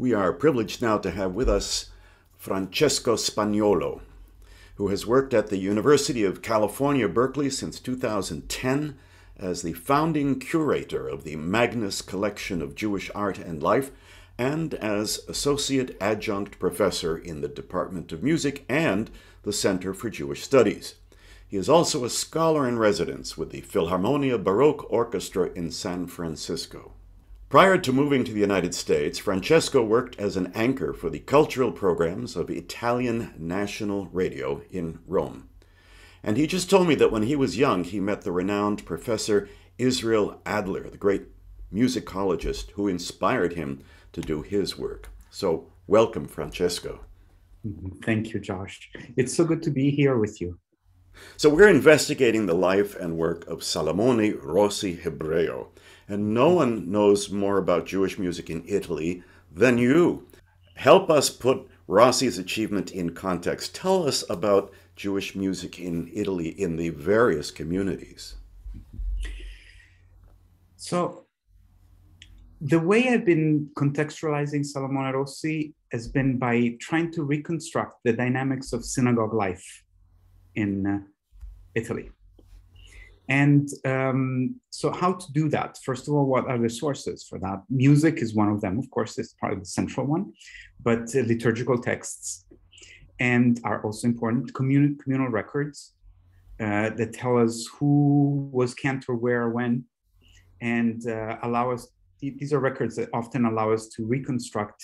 We are privileged now to have with us Francesco Spagnolo, who has worked at the University of California, Berkeley since 2010 as the founding curator of the Magnus Collection of Jewish Art and Life and as associate adjunct professor in the Department of Music and the Center for Jewish Studies. He is also a scholar in residence with the Philharmonia Baroque Orchestra in San Francisco. Prior to moving to the United States, Francesco worked as an anchor for the cultural programs of Italian National Radio in Rome. And he just told me that when he was young, he met the renowned Professor Israel Adler, the great musicologist who inspired him to do his work. So, welcome, Francesco. Thank you, Josh. It's so good to be here with you. So, we're investigating the life and work of Salamone Rossi Ebreo, and no one knows more about Jewish music in Italy than you. Help us put Rossi's achievement in context. Tell us about Jewish music in Italy in the various communities. So, the way I've been contextualizing Salamone Rossi has been by trying to reconstruct the dynamics of synagogue life in uh, Italy. And um, so, how to do that? First of all, what are the sources for that? Music is one of them, of course, it's part of the central one, but uh, liturgical texts and are also important. Communal, communal records uh, that tell us who was cantor where, when, and uh, allow us. These are records that often allow us to reconstruct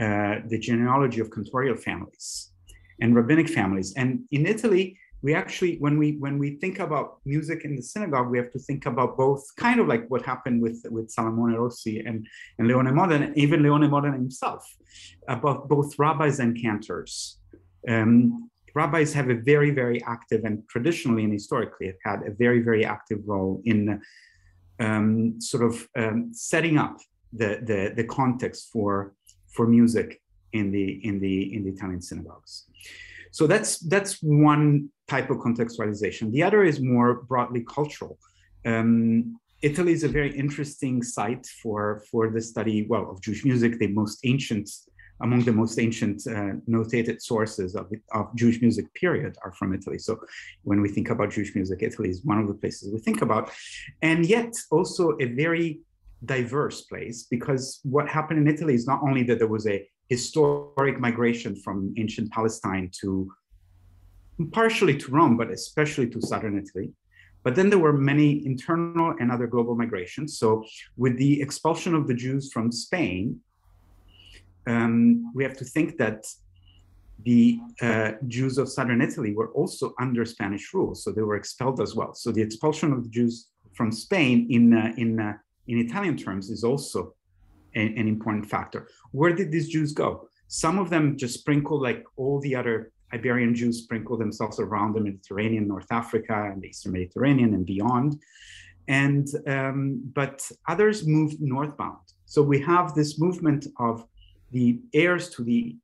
uh, the genealogy of cantorial families and rabbinic families. And in Italy, we actually when we when we think about music in the synagogue we have to think about both kind of like what happened with with Salamone Rossi and and Leone Modena even Leone Modena himself about both rabbis and cantors um, rabbis have a very very active and traditionally and historically have had a very very active role in um, sort of um, setting up the, the the context for for music in the in the in the Italian synagogues so that's that's one type of contextualization. The other is more broadly cultural. Um, Italy is a very interesting site for for the study, well, of Jewish music. The most ancient, among the most ancient uh, notated sources of, of Jewish music, period, are from Italy. So when we think about Jewish music, Italy is one of the places we think about, and yet also a very diverse place because what happened in Italy is not only that there was a historic migration from ancient Palestine to partially to Rome, but especially to southern Italy. But then there were many internal and other global migrations. So, with the expulsion of the Jews from Spain, um, we have to think that the uh, Jews of southern Italy were also under Spanish rule, so they were expelled as well. So, the expulsion of the Jews from Spain in uh, in uh, in Italian terms is also an, an important factor. Where did these Jews go? Some of them just sprinkled like all the other Iberian Jews sprinkled themselves around the Mediterranean, North Africa, and the Eastern Mediterranean and beyond. And um, but others moved northbound. So we have this movement of the heirs to the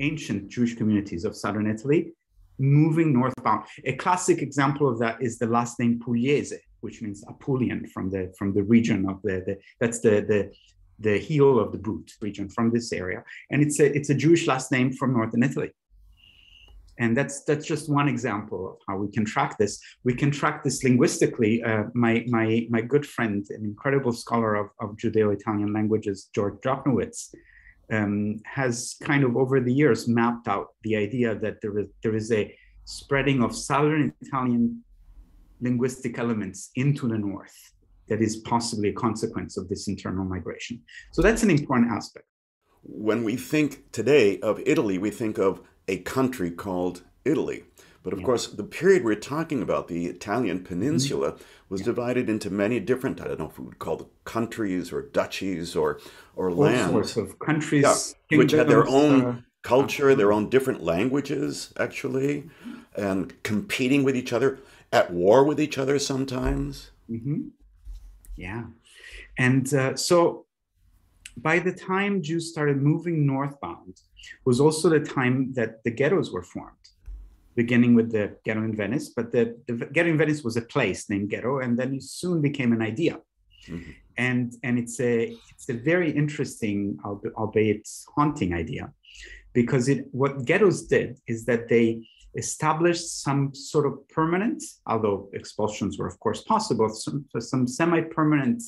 ancient Jewish communities of southern Italy moving northbound. A classic example of that is the last name Pugliese, which means Apulian from the from the region of the, the that's the the the heel of the boot region from this area. And it's a, it's a Jewish last name from northern Italy. And that's that's just one example of how we can track this. We can track this linguistically. Uh, my my my good friend, an incredible scholar of, of Judeo-Italian languages, George Jochnowitz, um, has kind of over the years mapped out the idea that there is there is a spreading of Southern Italian linguistic elements into the north that is possibly a consequence of this internal migration. So that's an important aspect. When we think today of Italy, we think of a country called Italy. But of yeah. course, the period we're talking about, the Italian peninsula, mm-hmm. was yeah. divided into many different, I don't know if we would call them countries or duchies or, or All lands. sorts of countries. Yeah, which had their own uh, culture, their own different languages, actually, mm-hmm. and competing with each other, at war with each other sometimes. Mm-hmm. Yeah. And uh, so by the time Jews started moving northbound, was also the time that the ghettos were formed, beginning with the ghetto in Venice. But the, the ghetto in Venice was a place named ghetto, and then it soon became an idea. Mm-hmm. And, and it's a it's a very interesting, albeit haunting idea, because it what ghettos did is that they established some sort of permanent, although expulsions were of course possible, some, some semi-permanent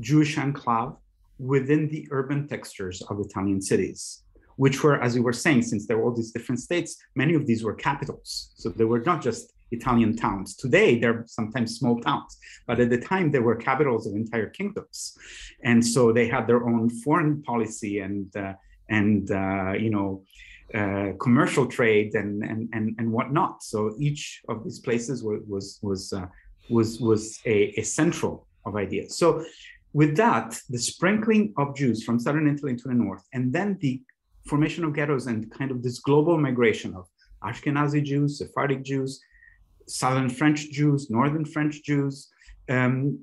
Jewish enclave within the urban textures of Italian cities, which were, as you were saying, since there were all these different states, many of these were capitals. So they were not just Italian towns. Today, they're sometimes small towns, but at the time, they were capitals of entire kingdoms. And so they had their own foreign policy and, uh, and uh, you know, uh, commercial trade and, and, and, and whatnot. So each of these places was, was, was, uh, was, was a, a central of ideas. So with that, the sprinkling of Jews from southern Italy to the north, and then the formation of ghettos and kind of this global migration of Ashkenazi Jews, Sephardic Jews, southern French Jews, northern French Jews, um,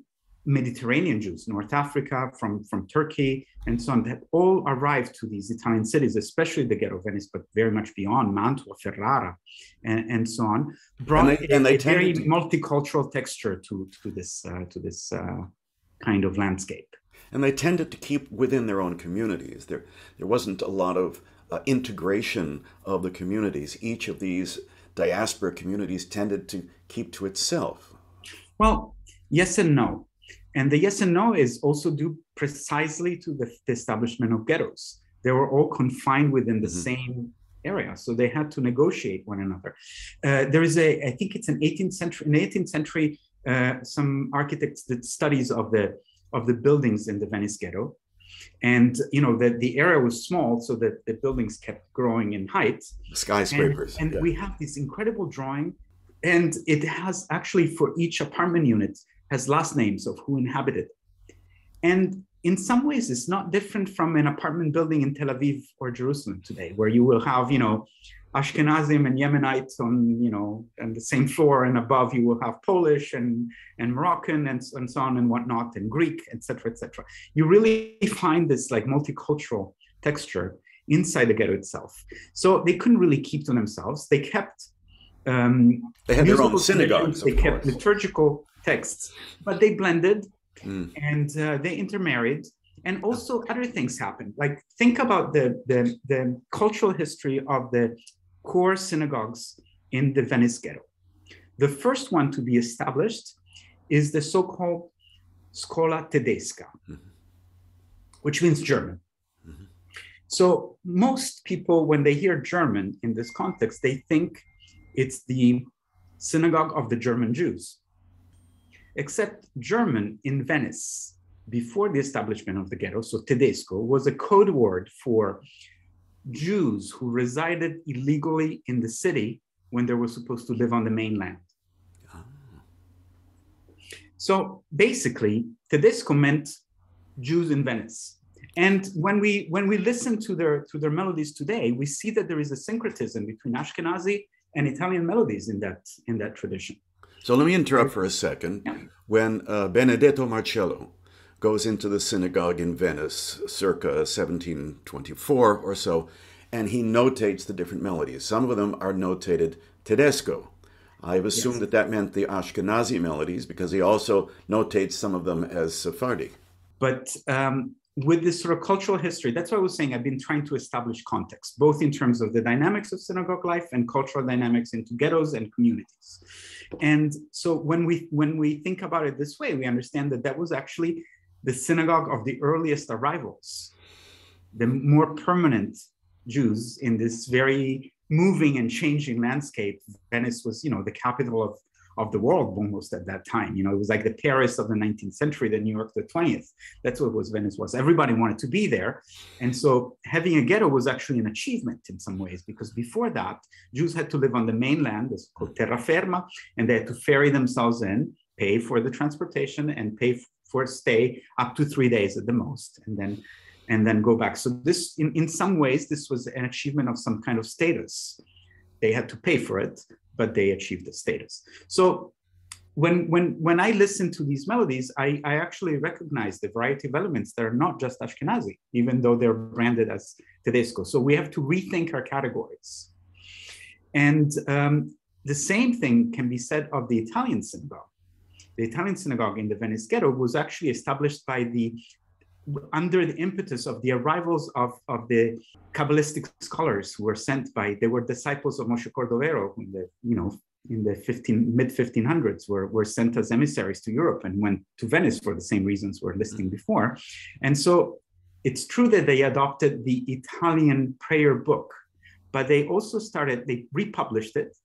Mediterranean Jews, North Africa, from, from Turkey, and so on, that all arrived to these Italian cities, especially the ghetto of Venice, but very much beyond Mantua, Ferrara, and, and so on, brought and they, and they a, a very to... multicultural texture to, to this, uh, to this uh, kind of landscape. And they tended to keep within their own communities. There, there wasn't a lot of uh, integration of the communities. Each of these diaspora communities tended to keep to itself. Well, yes and no. And the yes and no is also due precisely to the, the establishment of ghettos. They were all confined within the mm-hmm. same area, so they had to negotiate one another. Uh, there is a, I think it's an 18th century, in 18th century, uh, some architects did studies of the of the buildings in the Venice ghetto, and you know that the area was small, so that the buildings kept growing in height. Skyscrapers. And, and yeah. we have this incredible drawing, and it has actually for each apartment unit has last names of who inhabited, and in some ways it's not different from an apartment building in Tel Aviv or Jerusalem today, where you will have you know Ashkenazim and Yemenites on, you know, on the same floor and above you will have Polish and, and Moroccan and, and so on and whatnot, and Greek, etc., etc. You really find this like multicultural texture inside the ghetto itself. So they couldn't really keep to themselves. They kept um, they had their own synagogues. They kept liturgical texts, but they blended mm. and uh, they intermarried and also other things happened like think about the, the, the cultural history of the core synagogues in the Venice ghetto. The first one to be established is the so called Scola Tedesca, mm-hmm. which means German. Mm-hmm. So, most people, when they hear German in this context, they think it's the synagogue of the German Jews. Except German in Venice, before the establishment of the ghetto, so Tedesco, was a code word for Jews who resided illegally in the city when they were supposed to live on the mainland. Ah. So basically, Tedesco meant Jews in Venice. And when we when we listen to their to their melodies today, we see that there is a syncretism between Ashkenazi and Italian melodies in that in that tradition. So let me interrupt for a second. Yeah. When uh, Benedetto Marcello goes into the synagogue in Venice circa 1724 or so, and he notates the different melodies. Some of them are notated Tedesco. I've assumed yes. that that meant the Ashkenazi melodies because he also notates some of them as Sephardi. But um, with this sort of cultural history, that's what I was saying. I've been trying to establish context, both in terms of the dynamics of synagogue life and cultural dynamics into ghettos and communities. And so when we when we think about it this way, we understand that that was actually the synagogue of the earliest arrivals, the more permanent Jews in this very moving and changing landscape. Venice was, you know, the capital of, of the world almost at that time. You know, it was like the Paris of the 19th century, the New York the 20th. That's what was Venice was. Everybody wanted to be there. And so having a ghetto was actually an achievement in some ways, because before that, Jews had to live on the mainland, it's called terra firma, and they had to ferry themselves in, pay for the transportation and pay for stay up to three days at the most, and then and then go back. So this, in, in some ways, this was an achievement of some kind of status. They had to pay for it, but they achieved the status. So when when when I listen to these melodies, I, I actually recognize the variety of elements that are not just Ashkenazi, even though they're branded as Tedesco. So we have to rethink our categories. And um, the same thing can be said of the Italian synagogue. The Italian synagogue in the Venice ghetto was actually established by the under the impetus of the arrivals of, of the Kabbalistic scholars who were sent by, they were disciples of Moshe Cordovero in the, you know, in the 15, mid 1500s were, were sent as emissaries to Europe and went to Venice for the same reasons we're listing mm-hmm. before. And so it's true that they adopted the Italian prayer book, but they also started, they republished it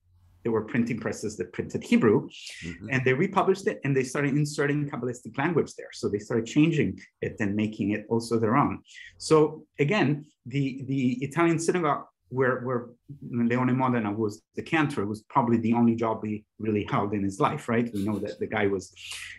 there were printing presses that printed Hebrew, mm-hmm. and they republished it and they started inserting Kabbalistic language there. So they started changing it and making it also their own. So again, the, the Italian synagogue where, where Leone Modena was the cantor was probably the only job he really held in his life, right? We know that the guy was,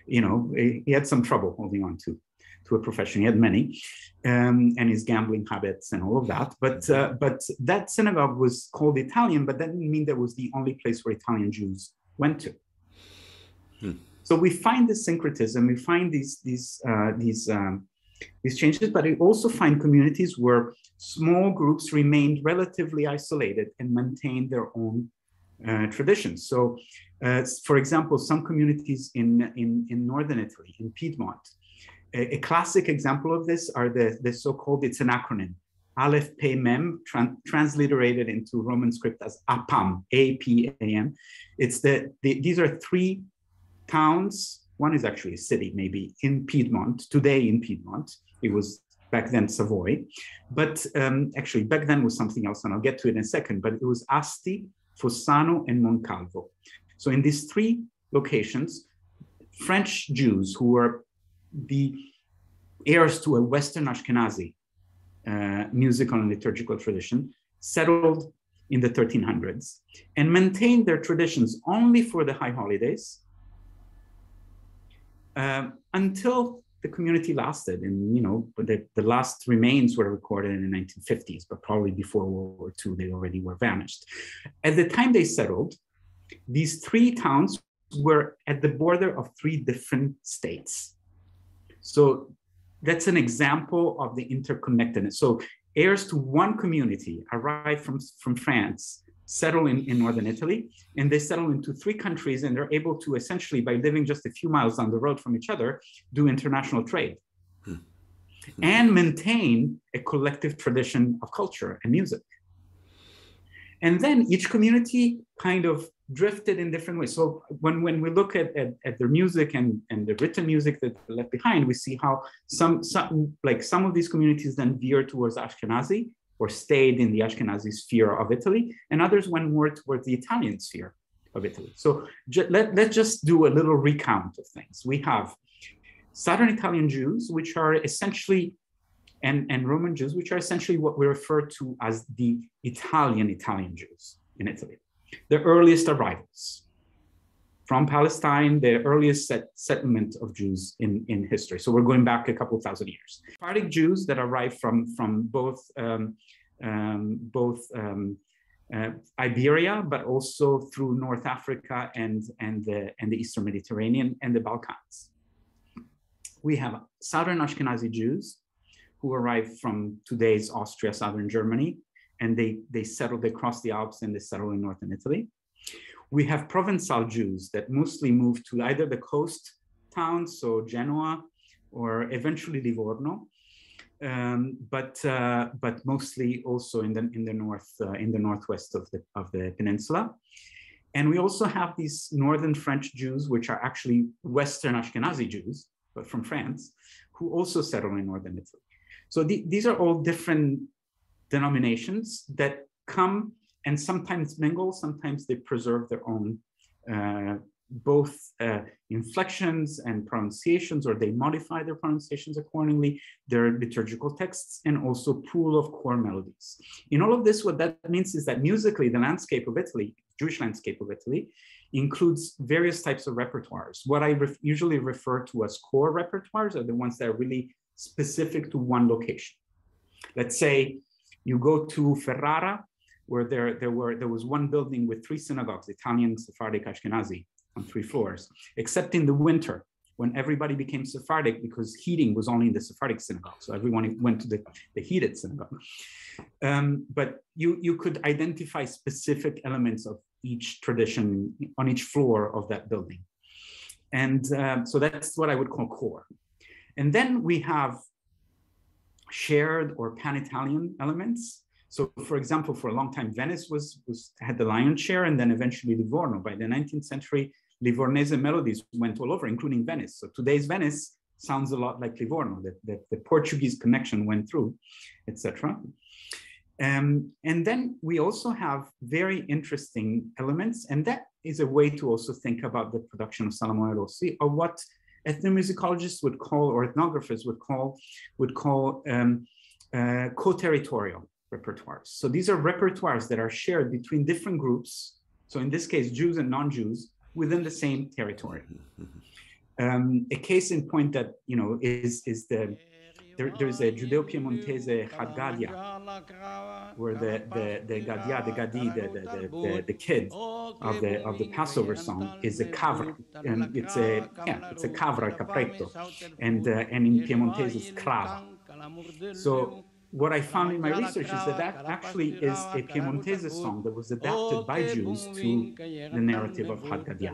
you know, he had some trouble holding on to to a profession. He had many, um, and his gambling habits and all of that. But uh, but that synagogue was called Italian, but that didn't mean that was the only place where Italian Jews went to. Hmm. So we find this syncretism, we find these these uh, these um, these changes, but we also find communities where small groups remained relatively isolated and maintained their own uh, traditions. So, uh, for example, some communities in, in, in northern Italy, in Piedmont, a, a classic example of this are the, the so-called, it's an acronym, Aleph Pe Mem, transliterated into Roman script as APAM, A-P-A-M. It's the, the, these are three towns. One is actually a city, maybe in Piedmont, today in Piedmont. It was back then Savoy. But um, actually, back then was something else, and I'll get to it in a second. But it was Asti, Fossano, and Moncalvo. So in these three locations, French Jews who were the heirs to a Western Ashkenazi uh, musical and liturgical tradition, settled in the 1300s and maintained their traditions only for the high holidays uh, until the community lasted. And, you know, the, the last remains were recorded in the 1950s, but probably before World War II, they already were vanished. At the time they settled, these three towns were at the border of three different states. So that's an example of the interconnectedness. So heirs to one community arrive from, from France, settle in, in northern Italy, and they settle into three countries, and they're able to essentially, by living just a few miles down the road from each other, do international trade hmm. and maintain a collective tradition of culture and music. And then each community kind of drifted in different ways. So when, when we look at, at, at their music and, and the written music that they left behind, we see how some, some like some of these communities then veered towards Ashkenazi or stayed in the Ashkenazi sphere of Italy, and others went more towards the Italian sphere of Italy. So let, let's just do a little recount of things. We have Southern Italian Jews, which are essentially and, and Roman Jews, which are essentially what we refer to as the Italian Italian Jews in Italy the earliest arrivals from Palestine, the earliest set, settlement of Jews in, in history. So we're going back a couple thousand years. Sephardic Jews that arrived from, from both, um, um, both um, uh, Iberia, but also through North Africa and, and, the, and the Eastern Mediterranean and the Balkans. We have Southern Ashkenazi Jews who arrived from today's Austria, Southern Germany, and they, they settled, they crossed the Alps and they settled in northern Italy. We have Provençal Jews that mostly moved to either the coast towns, so Genoa, or eventually Livorno, um, but uh, but mostly also in the in the north uh, in the northwest of the of the peninsula. And we also have these northern French Jews, which are actually Western Ashkenazi Jews, but from France, who also settle in northern Italy. So the, these are all different denominations that come and sometimes mingle, sometimes they preserve their own uh, both uh, inflections and pronunciations, or they modify their pronunciations accordingly, their liturgical texts, and also pool of core melodies. In all of this, what that means is that musically, the landscape of Italy, Jewish landscape of Italy, includes various types of repertoires. What I usually refer to as core repertoires are the ones that are really specific to one location. Let's say you go to Ferrara, where there, there, were, there was one building with three synagogues, Italian, Sephardic, Ashkenazi, on three floors, except in the winter when everybody became Sephardic because heating was only in the Sephardic synagogue. So everyone went to the, the heated synagogue. Um, but you, you could identify specific elements of each tradition on each floor of that building. And um, so that's what I would call core. And then we have shared or pan-Italian elements. So for example, for a long time, Venice was, was had the lion's share and then eventually Livorno. By the 19th century, Livornese melodies went all over, including Venice. So today's Venice sounds a lot like Livorno, that, the Portuguese connection went through, etc. Um, and then we also have very interesting elements, and that is a way to also think about the production of Salamone Rossi, or what ethnomusicologists would call, or ethnographers would call, would call um, uh, co-territorial repertoires. So these are repertoires that are shared between different groups. So in this case, Jews and non-Jews, within the same territory. Um, a case in point that you know is is the there, there's a Judeo-Piemontese Gadya, where the the the Gadia, the Gadi, the the, the, the, kid of the of the Passover song is a kavra, and it's a yeah, it's a kavra capretto, and uh, and in Piemontese it's clava. So what I found in my research is that that actually is a Piemontese song that was adapted by Jews to the narrative of Had Gadya.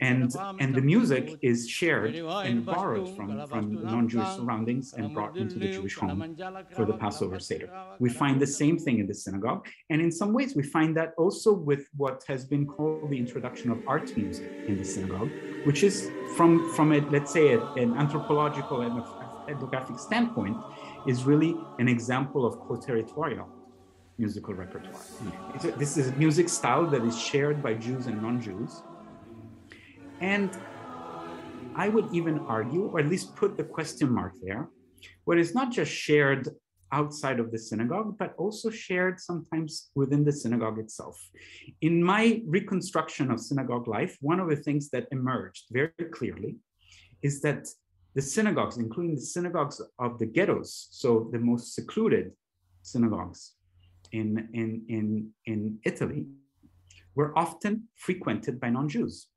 And, and the music is shared and borrowed from, from non-Jewish surroundings and brought into the Jewish home for the Passover Seder. We find the same thing in the synagogue. And in some ways, we find that also with what has been called the introduction of art music in the synagogue, which is from, from a, let's say, a, an anthropological and ethnographic standpoint, is really an example of co-territorial musical repertoire. Mm. This is a music style that is shared by Jews and non-Jews. And I would even argue, or at least put the question mark there, where it's not just shared outside of the synagogue, but also shared sometimes within the synagogue itself. In my reconstruction of synagogue life, one of the things that emerged very clearly is that the synagogues, including the synagogues of the ghettos, so the most secluded synagogues in, in, in, in Italy, were often frequented by non-Jews.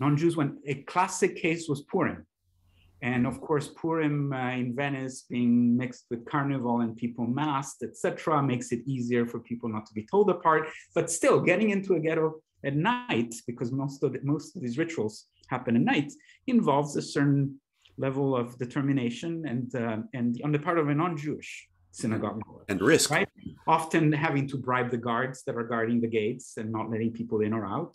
Non-Jews, when a classic case was Purim. And of course, Purim uh, in Venice being mixed with carnival and people masked, etc., makes it easier for people not to be told apart. But still, getting into a ghetto at night, because most of the, most of these rituals happen at night, involves a certain level of determination and uh, and on the part of a non-Jewish synagogue and risk, right? Often having to bribe the guards that are guarding the gates and not letting people in or out.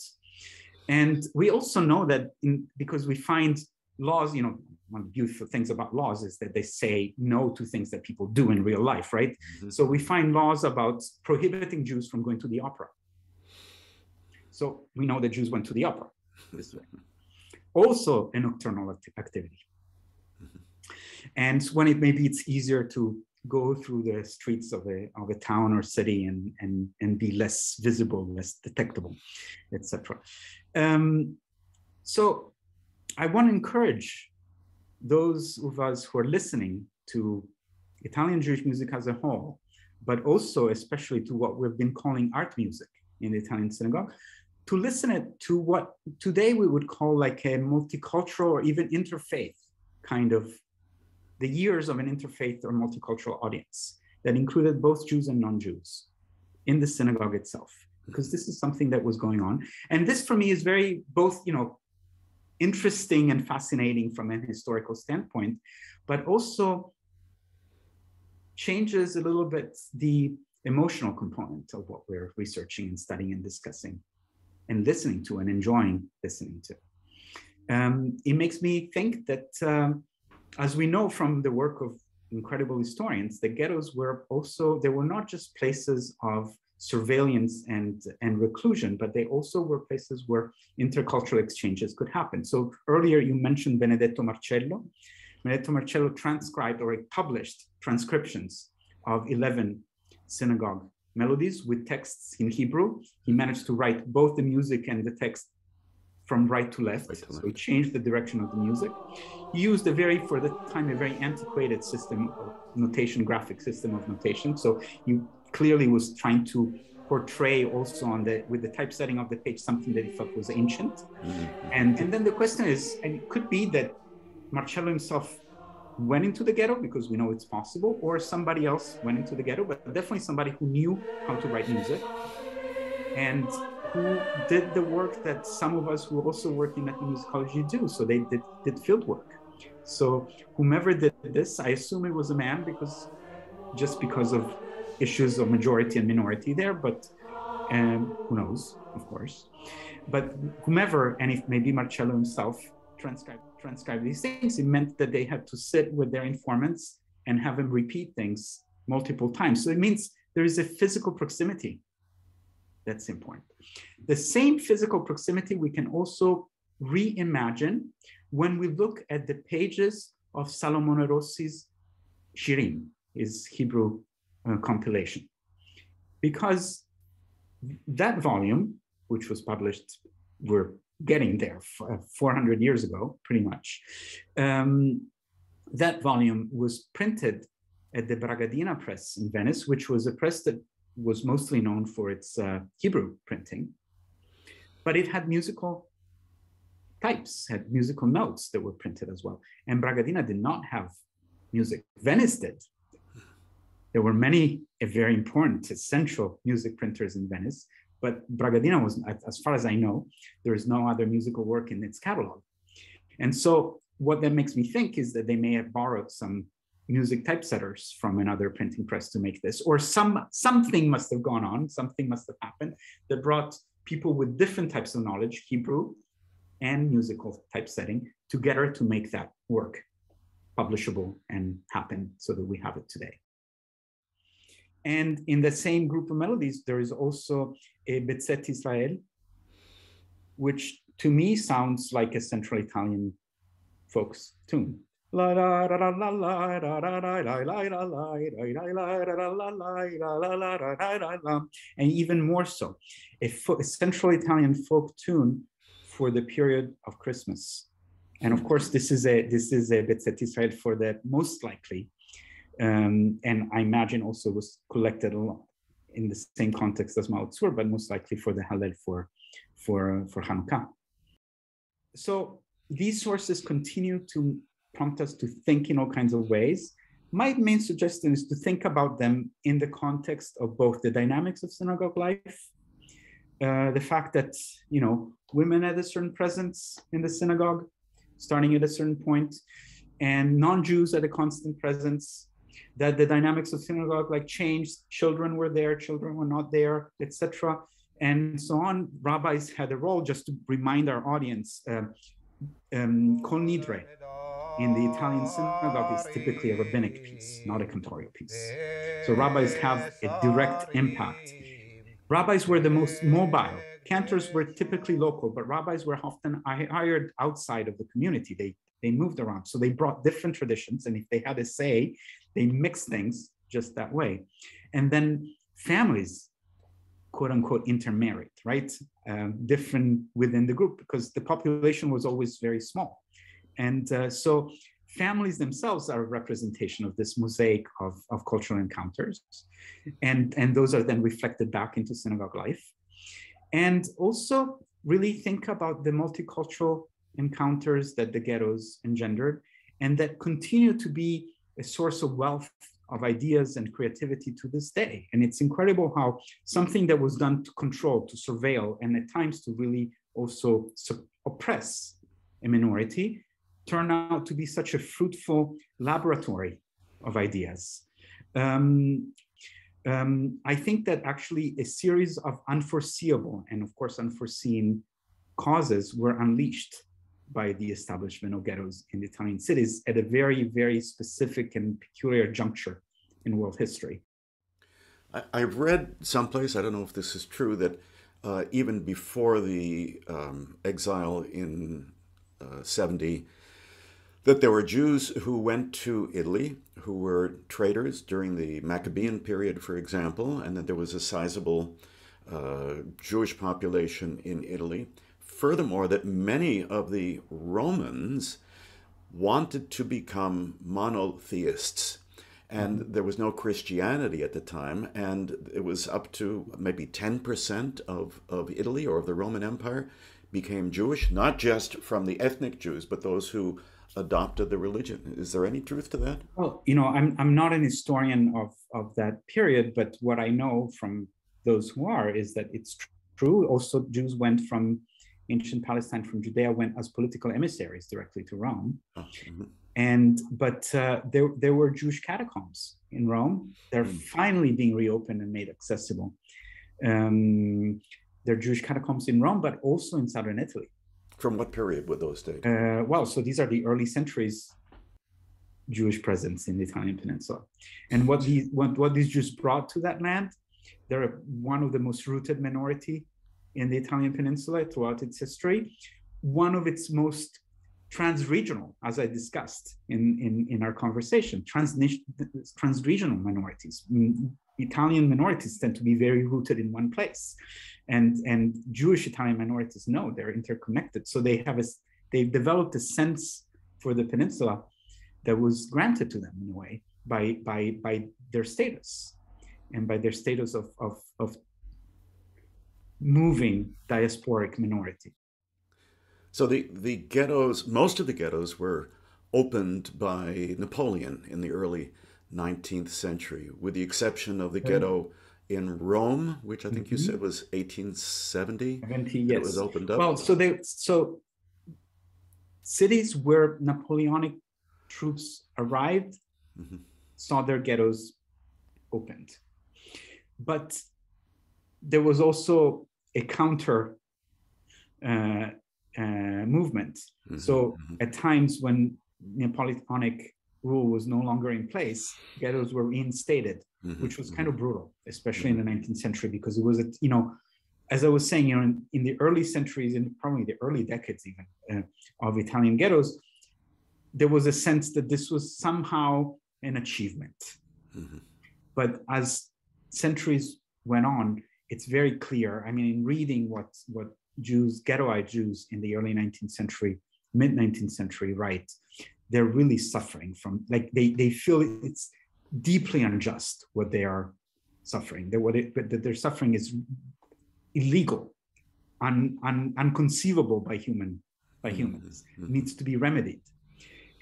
And we also know that in, because we find laws, you know, one of the beautiful things about laws is that they say no to things that people do in real life, right? Mm-hmm. So we find laws about prohibiting Jews from going to the opera. So we know the Jews went to the opera this way also a nocturnal activity. And when it maybe it's easier to go through the streets of a, of a town or city and, and, and be less visible, less detectable, etc. Um, so I want to encourage those of us who are listening to Italian Jewish music as a whole, but also especially to what we've been calling art music in the Italian synagogue, to listen it to what today we would call like a multicultural or even interfaith kind of the years of an interfaith or multicultural audience that included both Jews and non-Jews in the synagogue itself, because this is something that was going on. And this for me is very both, you know, interesting and fascinating from an historical standpoint, but also changes a little bit the emotional component of what we're researching and studying and discussing and listening to and enjoying listening to. Um, it makes me think that, um, as we know from the work of incredible historians, the ghettos were also, they were not just places of surveillance and, and reclusion, but they also were places where intercultural exchanges could happen. So earlier you mentioned Benedetto Marcello. Benedetto Marcello transcribed or published transcriptions of 11 synagogue melodies with texts in Hebrew. He managed to write both the music and the text from right to left. Right to so he changed the direction of the music. He used a very, for the time, a very antiquated system of notation, graphic system of notation. So he clearly was trying to portray also on the with the typesetting of the page something that he felt was ancient. Mm-hmm. And and then the question is, and it could be that Marcello himself went into the ghetto because we know it's possible, or somebody else went into the ghetto, but definitely somebody who knew how to write music and who did the work that some of us who also work in ethnomusicology do. So they did, did field work. So whomever did this, I assume it was a man because just because of issues of majority and minority there, but um, who knows, of course. But whomever, and if maybe Marcello himself transcribed transcribe these things, it meant that they had to sit with their informants and have them repeat things multiple times. So it means there is a physical proximity that's important. The same physical proximity we can also reimagine when we look at the pages of Salamone Rossi's Shirim, his Hebrew uh, compilation. Because that volume, which was published, we're getting there uh, 400 years ago, pretty much. Um, that volume was printed at the Bragadina Press in Venice, which was a press that was mostly known for its uh, Hebrew printing, but it had musical types, had musical notes that were printed as well. And Bragadina did not have music. Venice did. There were many very important, essential music printers in Venice, but Bragadina was, as far as I know, there is no other musical work in its catalog. And so what that makes me think is that they may have borrowed some music typesetters from another printing press to make this, or some something must have gone on, something must have happened that brought people with different types of knowledge, Hebrew and musical typesetting, together to make that work publishable and happen so that we have it today. And in the same group of melodies, there is also a Betzet Israel, which to me sounds like a Central Italian folks tune. And even more so, a, fo- a Central Italian folk tune for the period of Christmas. And of course, this is a this is a Betzet Israel for the most likely um, and I imagine also was collected in the same context as Maoz Tzur, but most likely for the Hallel for, for, for Hanukkah. So these sources continue to prompt us to think in all kinds of ways. My main suggestion is to think about them in the context of both the dynamics of synagogue life, uh, the fact that you know women had a certain presence in the synagogue, starting at a certain point, and non-Jews had a constant presence, that the dynamics of synagogue like changed. Children were there, children were not there, etc. And so on. Rabbis had a role just to remind our audience. Uh, um, Kol Nidre in the Italian synagogue is typically a rabbinic piece, not a cantorial piece. So rabbis have a direct impact. Rabbis were the most mobile. Cantors were typically local, but rabbis were often hired outside of the community. They they moved around. So they brought different traditions. And if they had a say, they mix things just that way. And then families, quote unquote, intermarried, right? Um, different within the group because the population was always very small. And uh, so families themselves are a representation of this mosaic of, of cultural encounters. And, and those are then reflected back into synagogue life. And also really think about the multicultural encounters that the ghettos engendered and that continue to be a source of wealth of ideas and creativity to this day. And it's incredible how something that was done to control, to surveil, and at times to really also oppress a minority turned out to be such a fruitful laboratory of ideas. Um, um, I think that actually a series of unforeseeable and, of course, unforeseen causes were unleashed by the establishment of ghettos in Italian cities at a very, very specific and peculiar juncture in world history. I, have read someplace, I don't know if this is true, that uh, even before the um, exile in uh, 70, that there were Jews who went to Italy who were traders during the Maccabean period, for example, and that there was a sizable uh, Jewish population in Italy furthermore, that many of the Romans wanted to become monotheists. and mm-hmm. there was no Christianity at the time, and it was up to maybe 10% of, of Italy or of the Roman Empire became Jewish, not just from the ethnic Jews, but those who adopted the religion. Is there any truth to that? Well, you know, I'm, I'm not an historian of, of that period, but what I know from those who are is that it's true. Also, Jews went from ancient Palestine, from Judea, went as political emissaries directly to Rome. Oh, mm-hmm and but uh, there there were Jewish catacombs in Rome. They're mm. finally being reopened and made accessible. Um, there are Jewish catacombs in Rome, but also in southern Italy. From what period would those date? Uh, well, so these are the early centuries Jewish presence in the Italian peninsula, and what these what, what these Jews brought to that land, they're one of the most rooted minority in the Italian peninsula throughout its history. One of its most trans-regional, as I discussed in, in, in our conversation, trans, trans-regional minorities. Mm, Italian minorities tend to be very rooted in one place. And, and Jewish Italian minorities know they're interconnected. So they have a, they've developed a sense for the peninsula that was granted to them in a way by, by, by their status and by their status of, of, of moving diasporic minority. So the, the ghettos, most of the ghettos were opened by Napoleon in the early 19th century, with the exception of the ghetto in Rome, which I think mm-hmm. you said was 1870. 70, yes. It was opened up. Well, so they so cities where Napoleonic troops arrived mm-hmm. saw their ghettos opened, but there was also a counter uh, uh, movement. Mm-hmm, so mm-hmm. at times when Napoleonic rule was no longer in place, ghettos were reinstated, mm-hmm, which was kind of mm-hmm. brutal, especially in the 19th mm-hmm. century, because it was, a, you know, as I was saying, you know, in, in the early centuries, in probably the early decades even uh, of Italian ghettos, there was a sense that this was somehow an achievement. Mm-hmm. But as centuries went on, it's very clear. I mean, in reading what what Jews, ghettoized Jews in the early 19th century, mid 19th century right, they're really suffering from, like, they, they feel it's deeply unjust what they are suffering. That what it, that their suffering is illegal, un, un, unconceivable by human by mm-hmm. humans, mm-hmm. needs to be remedied.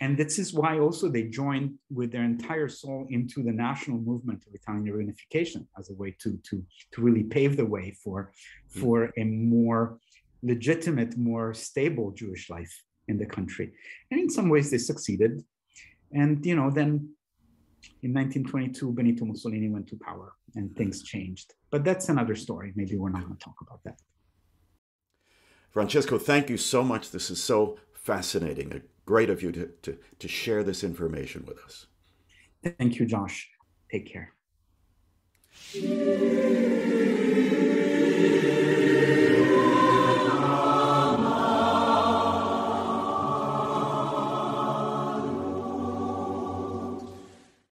And this is why also they joined with their entire soul into the national movement of Italian reunification as a way to, to, to really pave the way for, hmm. for a more legitimate, more stable Jewish life in the country. And in some ways they succeeded. And you know, then in 1922, Benito Mussolini went to power and things changed. But that's another story. Maybe we're not going to talk about that. Francesco, thank you so much. This is so fascinating great of you to, to, to share this information with us. Thank you, Josh. Take care.